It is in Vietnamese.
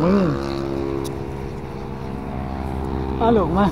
ừ. Á luộc mà